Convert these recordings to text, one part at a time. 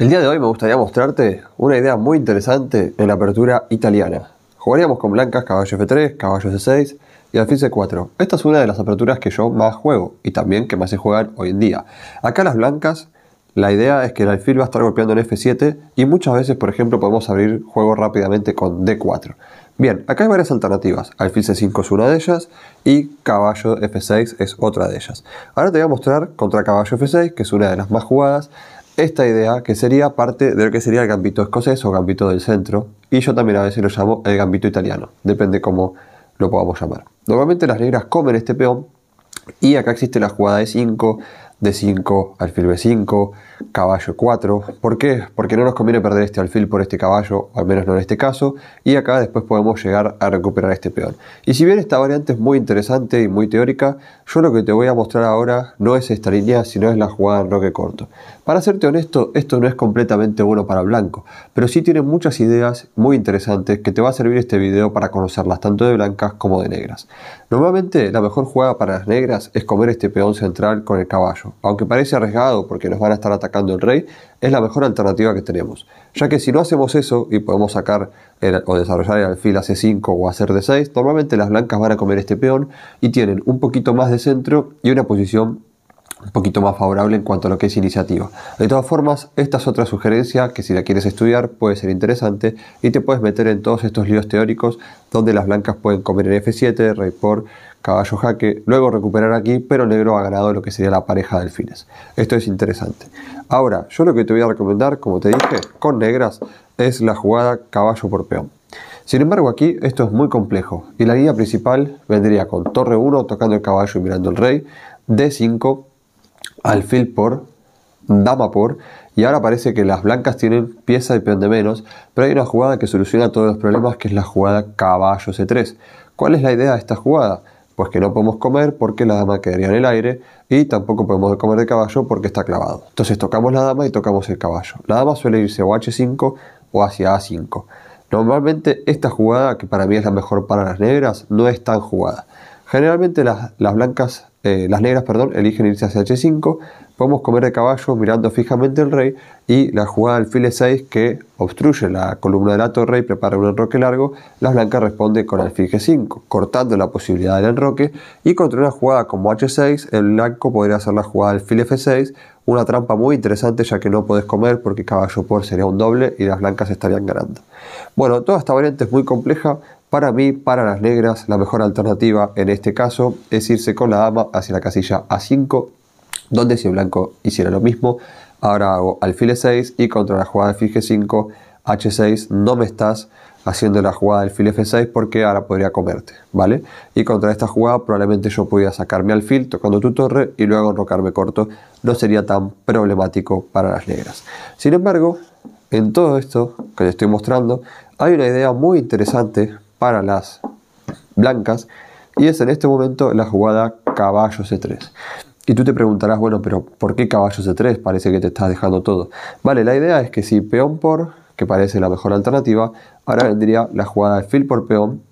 El día de hoy me gustaría mostrarte una idea muy interesante en la apertura italiana. Jugaríamos con blancas caballo F3, caballo C6 y alfil C4. Esta es una de las aperturas que yo más juego y también que más se juegan hoy en día. Acá las blancas, la idea es que el alfil va a estar golpeando en F7 y muchas veces, por ejemplo, podemos abrir juego rápidamente con D4. Bien, acá hay varias alternativas. Alfil C5 es una de ellas y caballo F6 es otra de ellas. Ahora te voy a mostrar contra caballo F6, que es una de las más jugadas esta idea que sería parte de lo que sería el gambito escocés o gambito del centro y yo también a veces lo llamo el gambito italiano, depende cómo lo podamos llamar. Normalmente las negras comen este peón y acá existe la jugada de 5, D5, alfil B5, caballo 4. ¿Por qué? Porque no nos conviene perder este alfil por este caballo, al menos no en este caso, y acá después podemos llegar a recuperar este peón. Y si bien esta variante es muy interesante y muy teórica, yo lo que te voy a mostrar ahora no es esta línea, sino es la jugada en roque corto. Para serte honesto, esto no es completamente bueno para blanco, pero sí tiene muchas ideas muy interesantes que te va a servir este video para conocerlas tanto de blancas como de negras. Normalmente la mejor jugada para las negras es comer este peón central con el caballo aunque parece arriesgado porque nos van a estar atacando el rey, es la mejor alternativa que tenemos, ya que si no hacemos eso y podemos sacar o desarrollar el alfil a C5 o hacer D6, normalmente las blancas van a comer este peón y tienen un poquito más de centro y una posición un poquito más favorable en cuanto a lo que es iniciativa. De todas formas, esta es otra sugerencia que si la quieres estudiar puede ser interesante y te puedes meter en todos estos líos teóricos donde las blancas pueden comer en F7, rey por, caballo jaque, luego recuperar aquí, pero negro ha ganado lo que sería la pareja de alfiles. Esto es interesante. Ahora, yo lo que te voy a recomendar, como te dije, con negras, es la jugada caballo por peón. Sin embargo, aquí esto es muy complejo y la línea principal vendría con torre 1 tocando el caballo y mirando el rey, D5, alfil por, dama por, y ahora parece que las blancas tienen pieza y peón de menos, pero hay una jugada que soluciona todos los problemas que es la jugada caballo C3. ¿Cuál es la idea de esta jugada? Pues que no podemos comer porque la dama quedaría en el aire y tampoco podemos comer de caballo porque está clavado. Entonces tocamos la dama y tocamos el caballo. La dama suele irse o H5 o hacia A5. Normalmente esta jugada, que para mí es la mejor para las negras, no es tan jugada. Generalmente las, blancas, eh, las negras, perdón, eligen irse hacia H5, podemos comer de caballo mirando fijamente el rey y la jugada del file 6 que obstruye la columna de la torre y prepara un enroque largo, las blancas responden con alfil G5, cortando la posibilidad del enroque. Y contra una jugada como H6 el blanco podría hacer la jugada del file F6, una trampa muy interesante ya que no puedes comer porque caballo por sería un doble y las blancas estarían ganando. Bueno, toda esta variante es muy compleja, para mí, para las negras, la mejor alternativa en este caso es irse con la dama hacia la casilla A5, donde si blanco hiciera lo mismo, ahora hago alfil E6 y contra la jugada de alfil G5, H6, no me estás haciendo la jugada alfil F6 porque ahora podría comerte, ¿vale? Y contra esta jugada probablemente yo podría sacarme alfil tocando tu torre y luego enrocarme corto, no sería tan problemático para las negras. Sin embargo, en todo esto que les estoy mostrando, hay una idea muy interesante para las blancas y es en este momento la jugada caballo C3. Y tú te preguntarás, bueno, pero ¿por qué caballo C3? Parece que te estás dejando todo. Vale, la idea es que si peón por, que parece la mejor alternativa, ahora vendría la jugada de fil por peón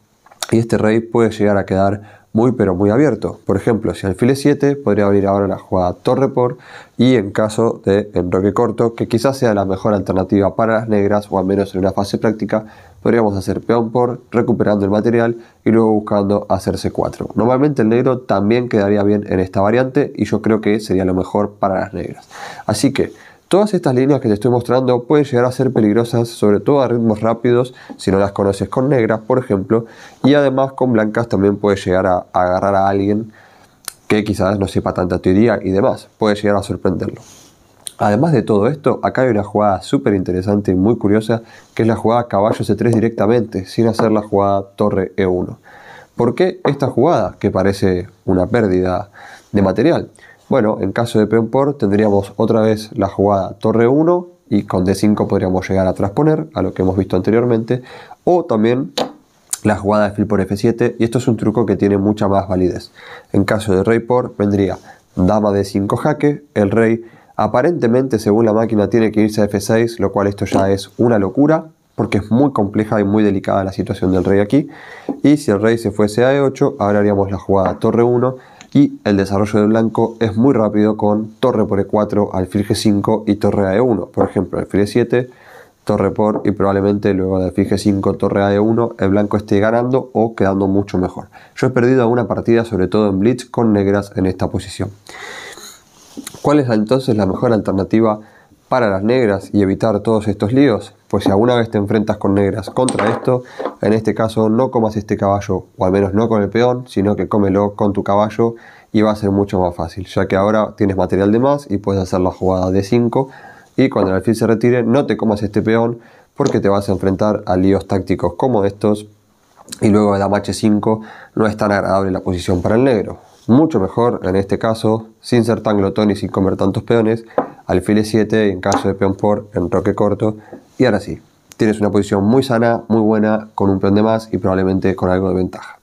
y este rey puede llegar a quedar muy pero muy abierto. Por ejemplo, si alfil e7 podría abrir ahora la jugada torre por y en caso de enroque corto, que quizás sea la mejor alternativa para las negras o al menos en una fase práctica, podríamos hacer peón por recuperando el material y luego buscando hacerse 4. Normalmente el negro también quedaría bien en esta variante y yo creo que sería lo mejor para las negras. Así que Todas estas líneas que te estoy mostrando pueden llegar a ser peligrosas, sobre todo a ritmos rápidos, si no las conoces con negras, por ejemplo, y además con blancas también puedes llegar a, agarrar a alguien que quizás no sepa tanta teoría y demás, puede llegar a sorprenderlo. Además de todo esto, acá hay una jugada súper interesante y muy curiosa, que es la jugada caballo C3 directamente, sin hacer la jugada torre E1. ¿Por qué esta jugada, que parece una pérdida de material? Bueno, en caso de peón por tendríamos otra vez la jugada torre 1 y con d5 podríamos llegar a transponer a lo que hemos visto anteriormente o también la jugada de fil por f7 y esto es un truco que tiene mucha más validez. En caso de rey por vendría dama de 5 jaque, el rey aparentemente según la máquina tiene que irse a f6, lo cual esto ya es una locura porque es muy compleja y muy delicada la situación del rey aquí. Y si el rey se fuese a e8, ahora haríamos la jugada torre 1 Y el desarrollo del blanco es muy rápido con torre por E4, alfil G5 y torre a E1. Por ejemplo, alfil E7, torre por y probablemente luego de alfil G5, torre a E1, el blanco esté ganando o quedando mucho mejor. Yo he perdido alguna partida, sobre todo en Blitz, con negras en esta posición. ¿Cuál es entonces la mejor alternativa para las negras y evitar todos estos líos? Pues si alguna vez te enfrentas con negras contra esto, en este caso no comas este caballo, o al menos no con el peón, sino que cómelo con tu caballo y va a ser mucho más fácil, ya que ahora tienes material de más y puedes hacer la jugada de 5 y cuando el alfil se retire no te comas este peón porque te vas a enfrentar a líos tácticos como estos y luego de dama h5 no es tan agradable la posición para el negro. Mucho mejor en este caso, sin ser tan glotón y sin comer tantos peones, alfil e7 en caso de peón por en roque corto y ahora sí, tienes una posición muy sana, muy buena, con un peón de más y probablemente con algo de ventaja.